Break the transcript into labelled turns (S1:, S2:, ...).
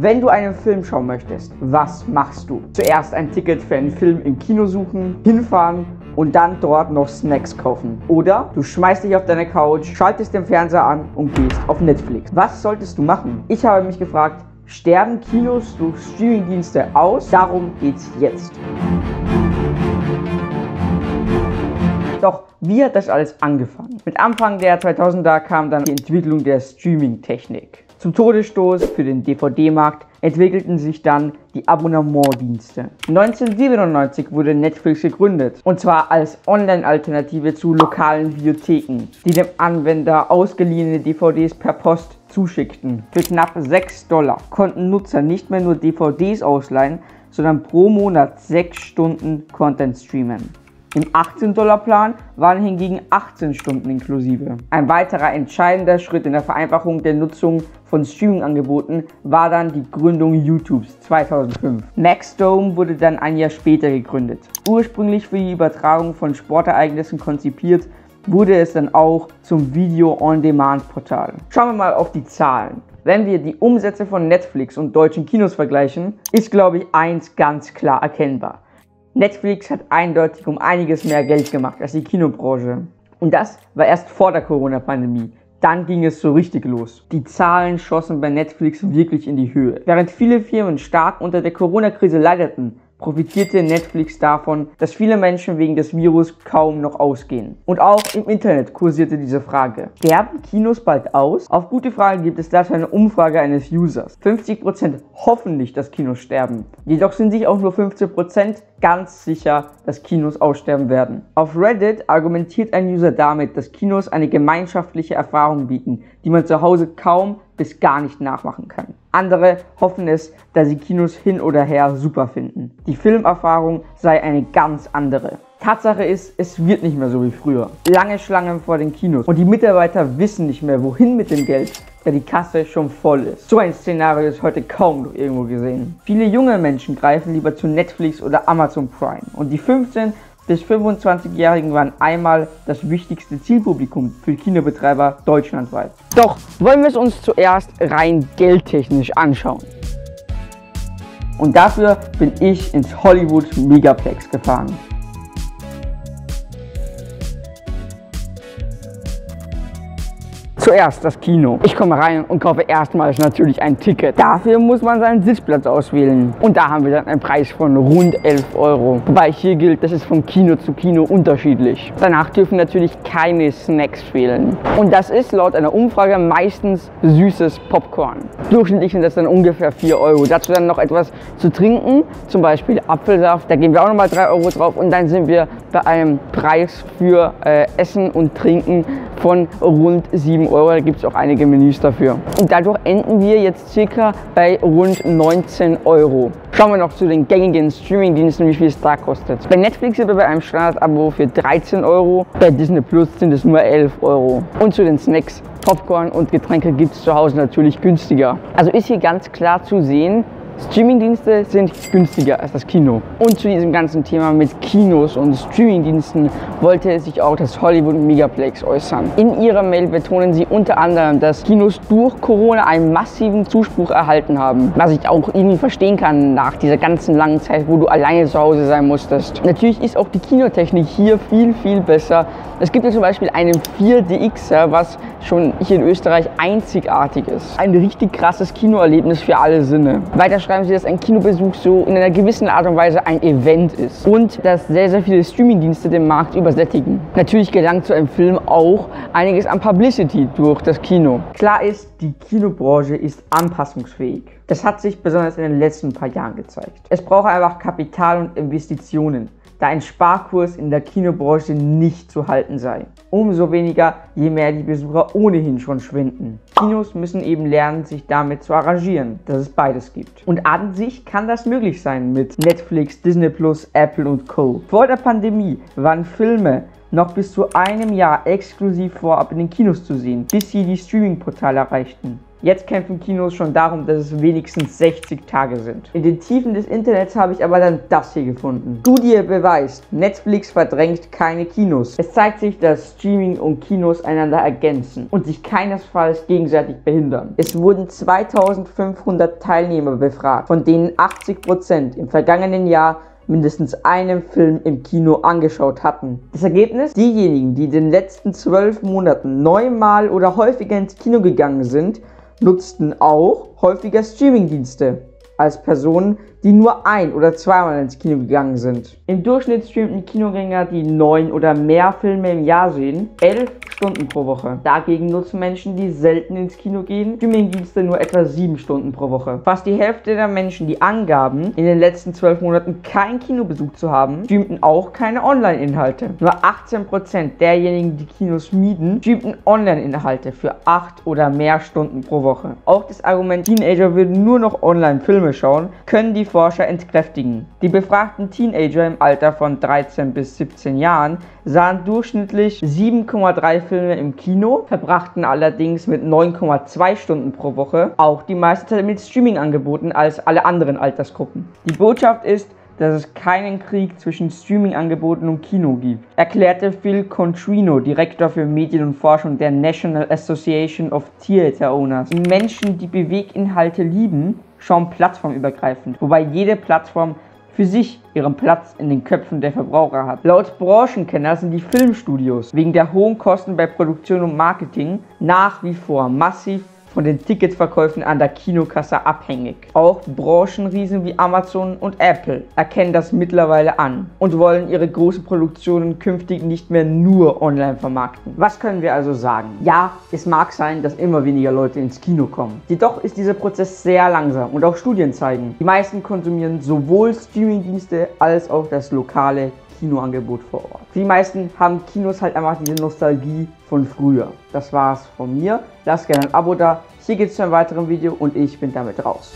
S1: Wenn du einen Film schauen möchtest, was machst du? Zuerst ein Ticket für einen Film im Kino suchen, hinfahren und dann dort noch Snacks kaufen. Oder du schmeißt dich auf deine Couch, schaltest den Fernseher an und gehst auf Netflix. Was solltest du machen? Ich habe mich gefragt, sterben Kinos durch Streamingdienste aus? Darum geht's jetzt. Doch wie hat das alles angefangen? Mit Anfang der 2000er kam dann die Entwicklung der Streaming-Technik. Zum Todesstoß für den DVD-Markt entwickelten sich dann die Abonnementdienste. 1997 wurde Netflix gegründet und zwar als Online-Alternative zu lokalen Bibliotheken, die dem Anwender ausgeliehene DVDs per Post zuschickten. Für knapp 6 Dollar konnten Nutzer nicht mehr nur DVDs ausleihen, sondern pro Monat 6 Stunden Content streamen. Im 18-Dollar-Plan waren hingegen 18 Stunden inklusive. Ein weiterer entscheidender Schritt in der Vereinfachung der Nutzung von Streaming-Angeboten war dann die Gründung YouTubes 2005. Maxdome wurde dann ein Jahr später gegründet. Ursprünglich für die Übertragung von Sportereignissen konzipiert, wurde es dann auch zum Video-on-Demand-Portal. Schauen wir mal auf die Zahlen. Wenn wir die Umsätze von Netflix und deutschen Kinos vergleichen, ist glaube ich eins ganz klar erkennbar. Netflix hat eindeutig um einiges mehr Geld gemacht als die Kinobranche. Und das war erst vor der Corona-Pandemie. Dann ging es so richtig los. Die Zahlen schossen bei Netflix wirklich in die Höhe. Während viele Firmen stark unter der Corona-Krise leideten, profitierte Netflix davon, dass viele Menschen wegen des Virus kaum noch ausgehen. Und auch im Internet kursierte diese Frage. Sterben Kinos bald aus? Auf gute Frage gibt es dazu eine Umfrage eines Users. 50% hoffen nicht, dass Kinos sterben. Jedoch sind sich auch nur 15% ganz sicher, dass Kinos aussterben werden. Auf Reddit argumentiert ein User damit, dass Kinos eine gemeinschaftliche Erfahrung bieten, die man zu Hause kaum bis gar nicht nachmachen kann. Andere hoffen es, da sie Kinos hin oder her super finden. Die Filmerfahrung sei eine ganz andere. Tatsache ist, es wird nicht mehr so wie früher. Lange Schlangen vor den Kinos und die Mitarbeiter wissen nicht mehr, wohin mit dem Geld, da die Kasse schon voll ist. So ein Szenario ist heute kaum noch irgendwo gesehen. Viele junge Menschen greifen lieber zu Netflix oder Amazon Prime und die 15 bis 25-Jährigen waren einmal das wichtigste Zielpublikum für Kinobetreiber deutschlandweit. Doch wollen wir es uns zuerst rein geldtechnisch anschauen. Und dafür bin ich ins Hollywood Megaplex gefahren. Zuerst das Kino. Ich komme rein und kaufe erstmals natürlich ein Ticket. Dafür muss man seinen Sitzplatz auswählen. Und da haben wir dann einen Preis von rund 11 Euro. Wobei hier gilt, das ist von Kino zu Kino unterschiedlich. Danach dürfen natürlich keine Snacks fehlen. Und das ist laut einer Umfrage meistens süßes Popcorn. Durchschnittlich sind das dann ungefähr 4 Euro. Dazu dann noch etwas zu trinken, zum Beispiel Apfelsaft. Da geben wir auch nochmal 3 Euro drauf. Und dann sind wir bei einem Preis für äh, Essen und Trinken von rund 7 Euro. Da gibt es auch einige Menüs dafür. Und dadurch enden wir jetzt circa bei rund 19 Euro. Schauen wir noch zu den gängigen Streamingdiensten, wie viel es da kostet. Bei Netflix sind wir bei einem Standard-Abo für 13 Euro, bei Disney Plus sind es nur 11 Euro. Und zu den Snacks, Popcorn und Getränke gibt es zu Hause natürlich günstiger. Also ist hier ganz klar zu sehen, Streamingdienste sind günstiger als das Kino. Und zu diesem ganzen Thema mit Kinos und Streamingdiensten wollte sich auch das Hollywood Megaplex äußern. In ihrer Mail betonen sie unter anderem, dass Kinos durch Corona einen massiven Zuspruch erhalten haben. Was ich auch irgendwie verstehen kann nach dieser ganzen langen Zeit, wo du alleine zu Hause sein musstest. Natürlich ist auch die Kinotechnik hier viel, viel besser. Es gibt ja zum Beispiel einen 4DXer, was schon hier in Österreich einzigartig ist. Ein richtig krasses Kinoerlebnis für alle Sinne. Weiter schreiben sie, dass ein Kinobesuch so in einer gewissen Art und Weise ein Event ist und dass sehr, sehr viele Streamingdienste den Markt übersättigen. Natürlich gelangt zu einem Film auch einiges an Publicity durch das Kino. Klar ist, die Kinobranche ist anpassungsfähig. Das hat sich besonders in den letzten paar Jahren gezeigt. Es braucht einfach Kapital und Investitionen da ein Sparkurs in der Kinobranche nicht zu halten sei. Umso weniger, je mehr die Besucher ohnehin schon schwinden. Kinos müssen eben lernen, sich damit zu arrangieren, dass es beides gibt. Und an sich kann das möglich sein mit Netflix, Disney Plus, Apple und Co. Vor der Pandemie waren Filme noch bis zu einem Jahr exklusiv vorab in den Kinos zu sehen, bis sie die Streaming-Portale erreichten. Jetzt kämpfen Kinos schon darum, dass es wenigstens 60 Tage sind. In den Tiefen des Internets habe ich aber dann das hier gefunden. Studie beweist, Netflix verdrängt keine Kinos. Es zeigt sich, dass Streaming und Kinos einander ergänzen und sich keinesfalls gegenseitig behindern. Es wurden 2500 Teilnehmer befragt, von denen 80% im vergangenen Jahr mindestens einen Film im Kino angeschaut hatten. Das Ergebnis? Diejenigen, die in den letzten zwölf Monaten neunmal oder häufiger ins Kino gegangen sind, nutzten auch häufiger Streamingdienste als Personen, die nur ein- oder zweimal ins Kino gegangen sind. Im Durchschnitt streamten Kinogänger, die neun oder mehr Filme im Jahr sehen, elf Stunden pro Woche. Dagegen nutzen Menschen, die selten ins Kino gehen, Streamingdienste nur etwa sieben Stunden pro Woche. Fast die Hälfte der Menschen, die angaben, in den letzten zwölf Monaten keinen Kinobesuch zu haben, streamten auch keine Online-Inhalte. Nur 18% derjenigen, die Kinos mieden, streamten Online-Inhalte für acht oder mehr Stunden pro Woche. Auch das Argument, Teenager würden nur noch Online-Filme schauen, können die Forscher entkräftigen. Die befragten Teenager im Alter von 13 bis 17 Jahren sahen durchschnittlich 7,3 Filme im Kino, verbrachten allerdings mit 9,2 Stunden pro Woche auch die meiste Zeit mit Streaming-Angeboten als alle anderen Altersgruppen. Die Botschaft ist, dass es keinen Krieg zwischen Streaming-Angeboten und Kino gibt, erklärte Phil Contrino, Direktor für Medien und Forschung der National Association of Theater Owners. Menschen, die Beweginhalte lieben, schauen plattformübergreifend, wobei jede Plattform für sich ihren Platz in den Köpfen der Verbraucher hat. Laut Branchenkenner sind die Filmstudios wegen der hohen Kosten bei Produktion und Marketing nach wie vor massiv von den Ticketverkäufen an der Kinokasse abhängig. Auch Branchenriesen wie Amazon und Apple erkennen das mittlerweile an und wollen ihre großen Produktionen künftig nicht mehr nur online vermarkten. Was können wir also sagen? Ja, es mag sein, dass immer weniger Leute ins Kino kommen. Jedoch ist dieser Prozess sehr langsam und auch Studien zeigen, die meisten konsumieren sowohl Streamingdienste als auch das lokale Kinoangebot vor Ort. Für die meisten haben Kinos halt einfach diese Nostalgie von früher. Das war's von mir. Lasst gerne ein Abo da. Hier geht's zu einem weiteren Video und ich bin damit raus.